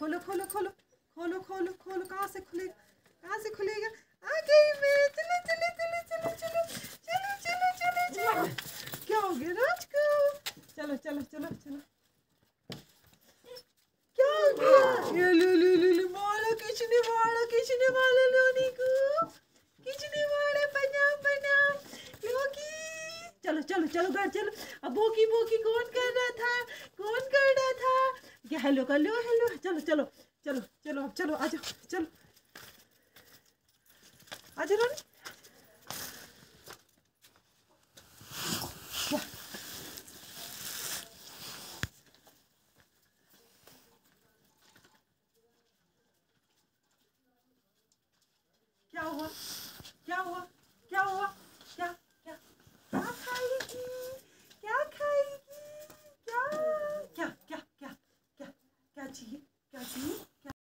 खोलो खोलो खोलो खोलो खोलो खोलो कहाँ से खुलेगा कहाँ से खुलेगा आ गई मैं चलो चलो चलो चलो चलो चलो चलो चलो चलो क्या हो गया राज को चलो चलो चलो चलो क्या हो गया ये लो लो लो लो मारो किसने मारा किसने मारा लोनी को किसने मारा पनाम पनाम लोकी चलो चलो चलो घर चलो अब भूखी भूखी कौन कर रहा हेलो कर लो हेलो। चलो चलो चलो चलो, अब चलो, आ जाओ, चलो। आ जाओ रानी। क्या हुआ? क्या हुआ? That's me.